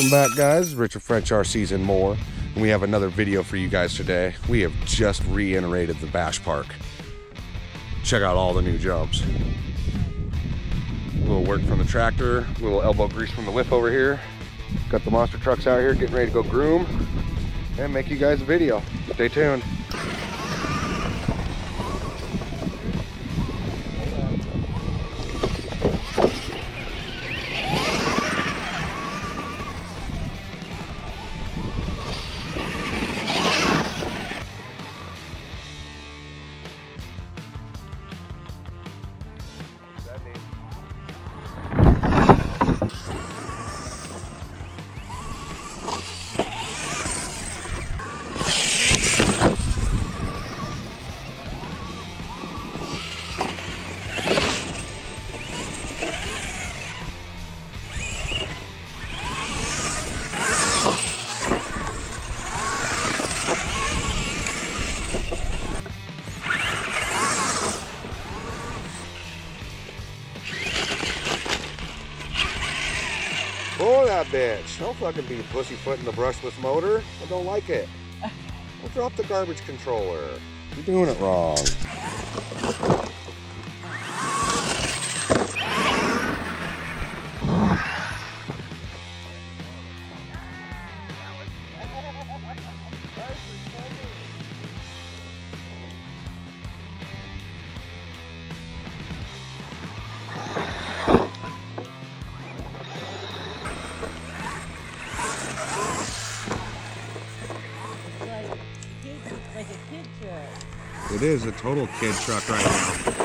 Welcome back guys, Richard French RCs and more. And we have another video for you guys today. We have just reiterated the Bash Park. Check out all the new jumps. A little work from the tractor, a little elbow grease from the whip over here. Got the monster trucks out here getting ready to go groom and make you guys a video. Stay tuned. Pull that bitch. Don't fucking be pussyfooting the brushless motor. I don't like it. Don't drop the garbage controller. You're doing it wrong. It is a total kid truck right now.